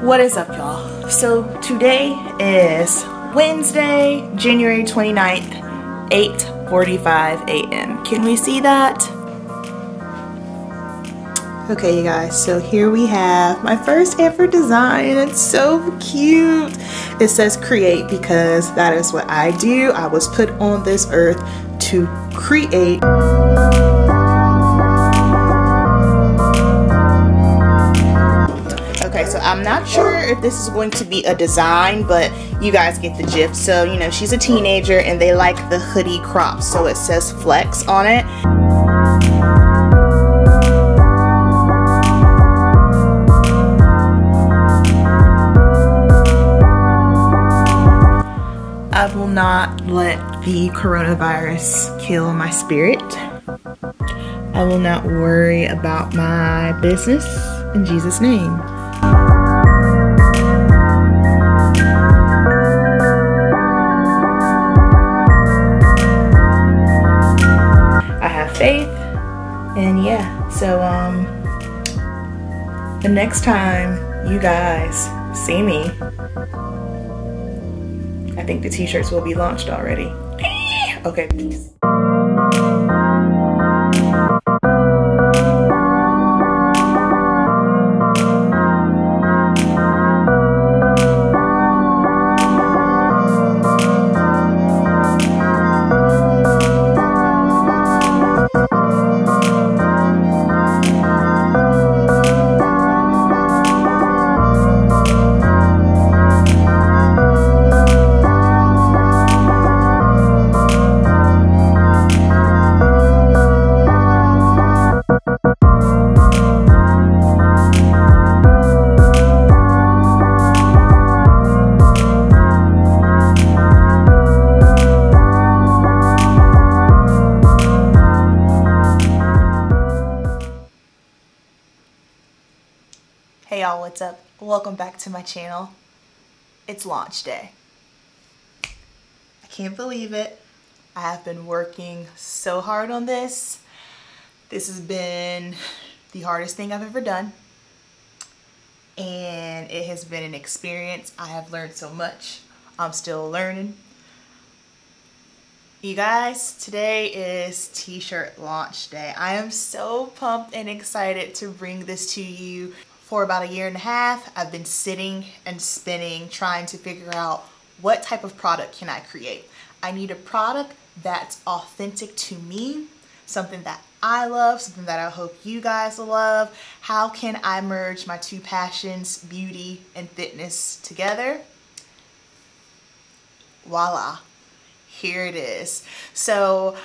What is up, y'all? So today is Wednesday, January 29th, 8.45 a.m. Can we see that? Okay, you guys, so here we have my first ever design. It's so cute. It says create because that is what I do. I was put on this earth to create. Okay, so I'm not sure if this is going to be a design, but you guys get the gist. So, you know, she's a teenager and they like the hoodie crop. So it says flex on it. I will not let the coronavirus kill my spirit. I will not worry about my business in Jesus' name. So um, the next time you guys see me, I think the t-shirts will be launched already. Okay, peace. Y'all, what's up? Welcome back to my channel. It's launch day. I can't believe it. I have been working so hard on this. This has been the hardest thing I've ever done. And it has been an experience. I have learned so much. I'm still learning. You guys, today is t-shirt launch day. I am so pumped and excited to bring this to you. For about a year and a half, I've been sitting and spinning trying to figure out what type of product can I create. I need a product that's authentic to me, something that I love, something that I hope you guys love. How can I merge my two passions, beauty and fitness together? Voila here it is. So,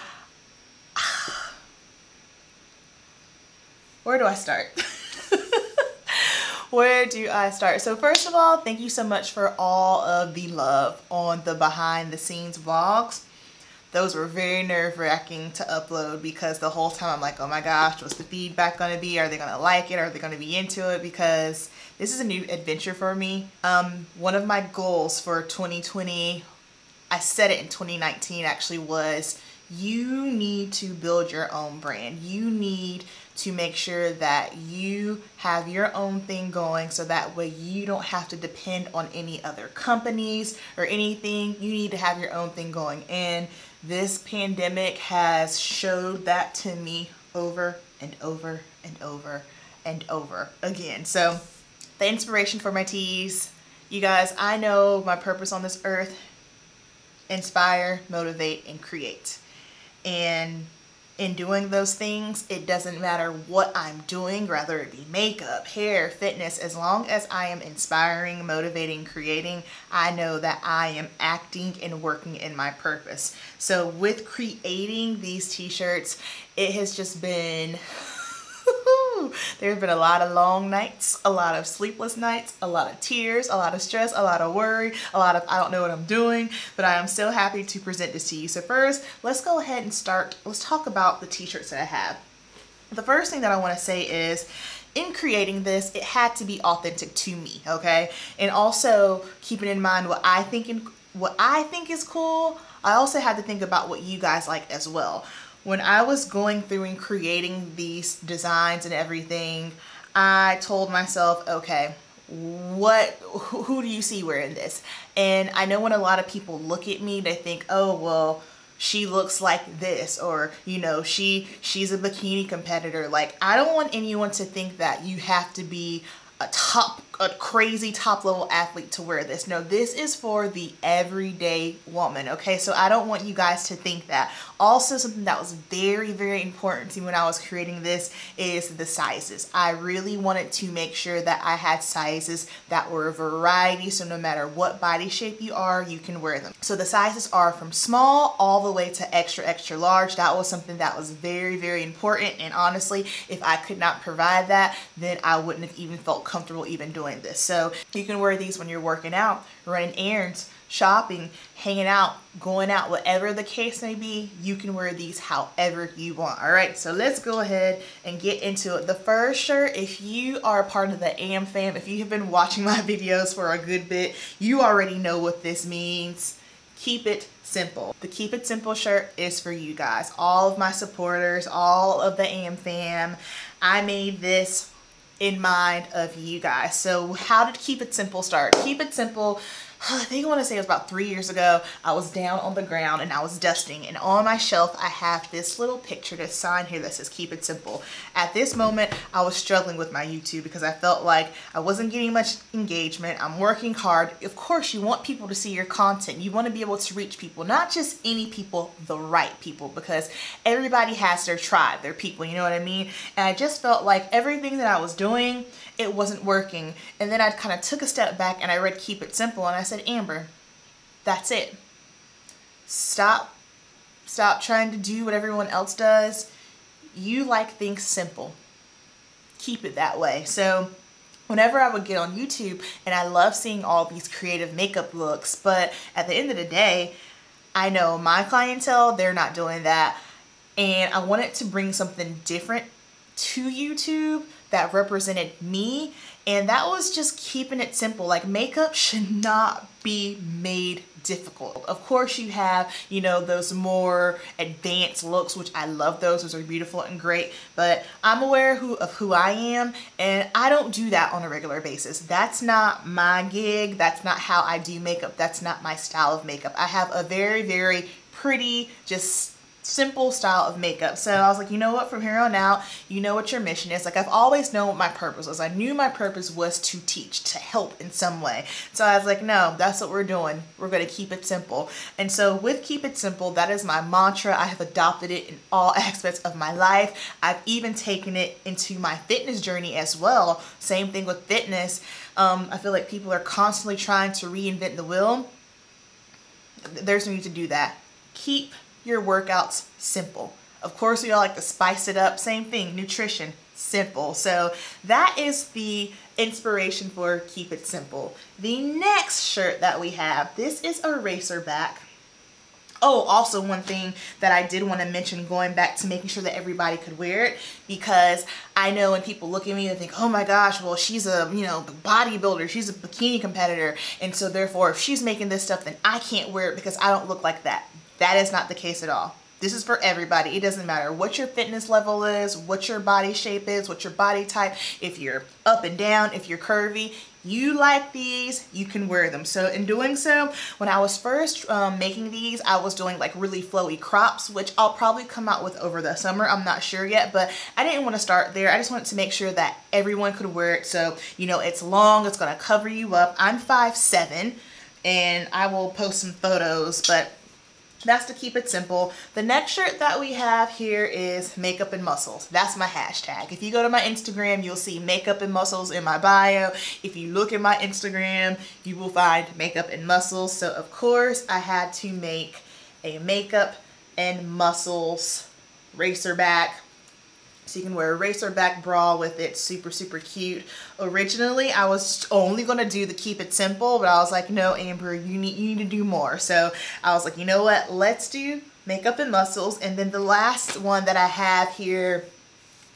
where do I start? where do I start? So first of all, thank you so much for all of the love on the behind the scenes vlogs. Those were very nerve wracking to upload because the whole time I'm like, oh my gosh, what's the feedback gonna be? Are they gonna like it? Are they gonna be into it? Because this is a new adventure for me. Um, one of my goals for 2020 I said it in 2019 actually was you need to build your own brand. You need to make sure that you have your own thing going so that way you don't have to depend on any other companies or anything. You need to have your own thing going. And this pandemic has showed that to me over and over and over and over again. So the inspiration for my tees, you guys, I know my purpose on this earth inspire, motivate, and create. And in doing those things, it doesn't matter what I'm doing, whether it be makeup, hair, fitness, as long as I am inspiring, motivating, creating, I know that I am acting and working in my purpose. So with creating these t-shirts, it has just been There's been a lot of long nights, a lot of sleepless nights, a lot of tears, a lot of stress, a lot of worry, a lot of I don't know what I'm doing, but I am so happy to present this to you. So first, let's go ahead and start. Let's talk about the t-shirts that I have. The first thing that I want to say is in creating this, it had to be authentic to me, okay? And also keeping in mind what I think in, what I think is cool, I also had to think about what you guys like as well when I was going through and creating these designs and everything, I told myself, okay, what who, do you see wearing this? And i know when a lot of people look at me they think oh well she looks like this or you know she she's a bikini competitor. Like i don't want anyone to think that you have to be a top a crazy top level athlete to wear this. No, this is for the everyday woman, okay? So I don't want you guys to think that. Also, something that was very, very important to me when I was creating this is the sizes. I really wanted to make sure that I had sizes that were a variety, so no matter what body shape you are, you can wear them. So the sizes are from small all the way to extra, extra large. That was something that was very, very important, and honestly, if I could not provide that, then I wouldn't have even felt comfortable even doing this. So you can wear these when you're working out, running errands, shopping, hanging out, going out, whatever the case may be, you can wear these however you want. All right, so let's go ahead and get into it. The first shirt, if you are a part of the AM fam, if you have been watching my videos for a good bit, you already know what this means. Keep it simple. The Keep It Simple shirt is for you guys, all of my supporters, all of the AM fam. I made this in mind of you guys. So how did Keep It Simple start? Keep It Simple I think I want to say it was about three years ago. I was down on the ground and I was dusting and on my shelf I have this little picture, this sign here that says keep it simple. At this moment I was struggling with my YouTube because I felt like I wasn't getting much engagement. I'm working hard. Of course you want people to see your content. You want to be able to reach people, not just any people, the right people because everybody has their tribe, their people, you know what I mean? And I just felt like everything that I was doing it wasn't working. And then I kind of took a step back and I read Keep It Simple and I said, Amber, that's it. Stop, stop trying to do what everyone else does. You like things simple. Keep it that way. So whenever I would get on YouTube and I love seeing all these creative makeup looks, but at the end of the day, I know my clientele, they're not doing that. And I wanted to bring something different to YouTube that represented me and that was just keeping it simple. Like makeup should not be made difficult. Of course you have you know those more advanced looks which I love those. Those are beautiful and great but I'm aware who, of who I am and I don't do that on a regular basis. That's not my gig. That's not how I do makeup. That's not my style of makeup. I have a very very pretty just simple style of makeup. So I was like, you know what, from here on out, you know what your mission is. Like I've always known what my purpose was. I knew my purpose was to teach, to help in some way. So I was like, no, that's what we're doing. We're going to keep it simple. And so with Keep It Simple, that is my mantra. I have adopted it in all aspects of my life. I've even taken it into my fitness journey as well. Same thing with fitness. Um, I feel like people are constantly trying to reinvent the wheel. There's no need to do that. Keep your workouts simple. Of course, we all like to spice it up. Same thing, nutrition, simple. So that is the inspiration for Keep It Simple. The next shirt that we have, this is a racer back. Oh, also one thing that I did want to mention going back to making sure that everybody could wear it because I know when people look at me and think, oh my gosh, well, she's a, you know, bodybuilder, she's a bikini competitor. And so therefore, if she's making this stuff, then I can't wear it because I don't look like that. That is not the case at all. This is for everybody. It doesn't matter what your fitness level is, what your body shape is, what your body type, if you're up and down, if you're curvy, you like these, you can wear them. So in doing so, when I was first um, making these, I was doing like really flowy crops, which I'll probably come out with over the summer. I'm not sure yet, but I didn't want to start there. I just wanted to make sure that everyone could wear it. So, you know, it's long, it's going to cover you up. I'm 5'7", and I will post some photos, but that's to keep it simple. The next shirt that we have here is makeup and muscles. That's my hashtag. If you go to my Instagram, you'll see makeup and muscles in my bio. If you look at my Instagram, you will find makeup and muscles. So of course I had to make a makeup and muscles racer back so you can wear a racer back bra with it, super, super cute. Originally, I was only gonna do the keep it simple, but I was like, no, Amber, you need, you need to do more. So I was like, you know what, let's do makeup and muscles. And then the last one that I have here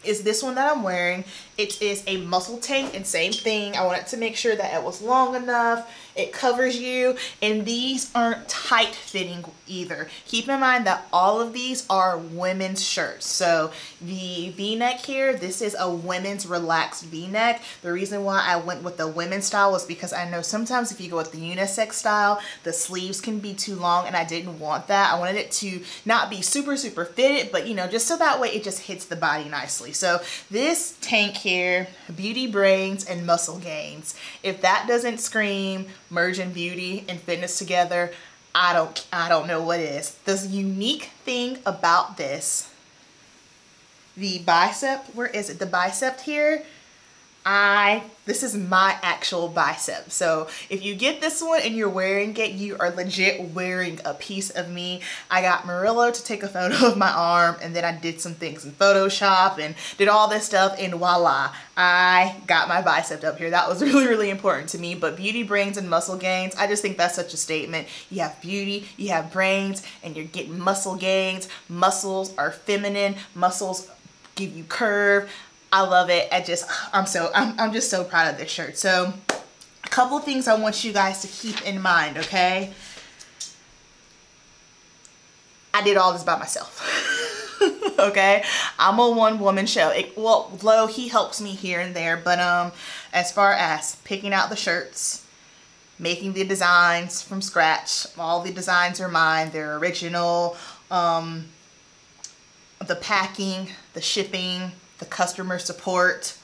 is this one that I'm wearing It is a muscle tank and same thing. I wanted to make sure that it was long enough. It covers you and these aren't tight fitting either. Keep in mind that all of these are women's shirts. So the v-neck here, this is a women's relaxed v-neck. The reason why I went with the women's style was because I know sometimes if you go with the unisex style, the sleeves can be too long and I didn't want that. I wanted it to not be super, super fitted, but you know, just so that way it just hits the body nicely. So this tank here, beauty brains and muscle gains. If that doesn't scream merging beauty and fitness together, I don't, I don't know what is. The unique thing about this, the bicep, where is it? The bicep here, I, this is my actual bicep. So if you get this one and you're wearing it, you are legit wearing a piece of me. I got Murillo to take a photo of my arm and then I did some things in Photoshop and did all this stuff and voila, I got my bicep up here. That was really, really important to me. But beauty brains and muscle gains, I just think that's such a statement. You have beauty, you have brains, and you're getting muscle gains. Muscles are feminine, muscles give you curve. I love it. I just, I'm so, I'm, I'm just so proud of this shirt. So a couple things I want you guys to keep in mind, okay? I did all this by myself. okay i'm a one woman show it, well Lo he helps me here and there but um as far as picking out the shirts making the designs from scratch all the designs are mine they're original um the packing the shipping the customer support,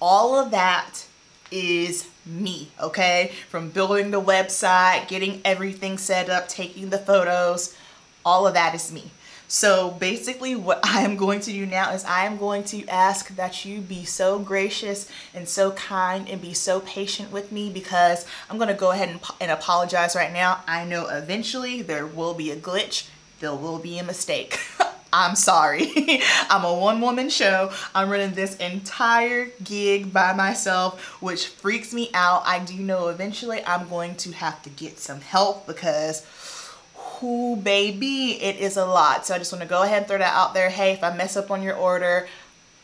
all of that is me, okay? From building the website, getting everything set up, taking the photos, all of that is me. So basically what I am going to do now is I am going to ask that you be so gracious and so kind and be so patient with me because I'm going to go ahead and, and apologize right now. I know eventually there will be a glitch. There will be a mistake. I'm sorry. I'm a one woman show. I'm running this entire gig by myself, which freaks me out. I do know eventually I'm going to have to get some help because whoo baby, it is a lot. So I just want to go ahead and throw that out there. Hey, if I mess up on your order,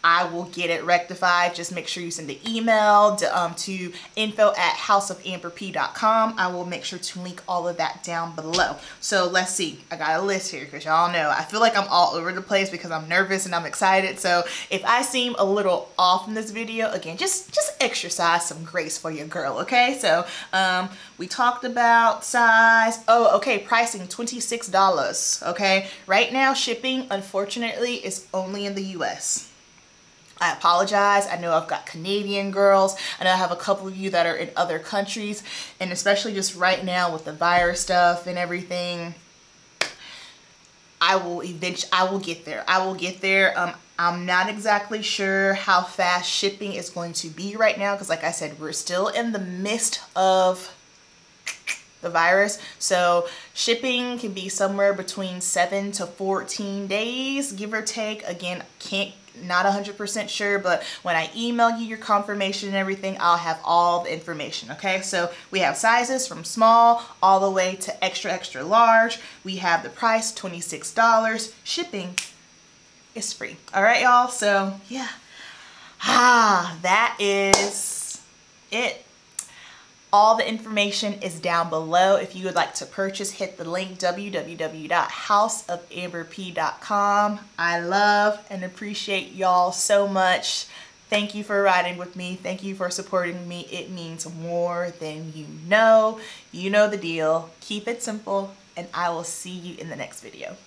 I will get it rectified. Just make sure you send the email to, um, to info at houseofamberp.com. I will make sure to link all of that down below. So let's see. I got a list here because y'all know I feel like I'm all over the place because I'm nervous and I'm excited. So if I seem a little off in this video, again, just, just exercise some grace for your girl, okay? So um, we talked about size. Oh, okay, pricing, $26, okay? Right now, shipping, unfortunately, is only in the U.S. I apologize. I know I've got Canadian girls. I know I have a couple of you that are in other countries and especially just right now with the virus stuff and everything. I will eventually, I will get there. I will get there. Um, I'm not exactly sure how fast shipping is going to be right now because like I said, we're still in the midst of the virus. So shipping can be somewhere between 7 to 14 days, give or take. Again, can't not 100% sure, but when I email you your confirmation and everything, I'll have all the information, okay? So we have sizes from small all the way to extra, extra large. We have the price, $26. Shipping is free. All right, y'all? So, yeah. Ah, that is it. All the information is down below. If you would like to purchase, hit the link www.houseofamberp.com. I love and appreciate y'all so much. Thank you for riding with me. Thank you for supporting me. It means more than you know. You know the deal. Keep it simple, and I will see you in the next video.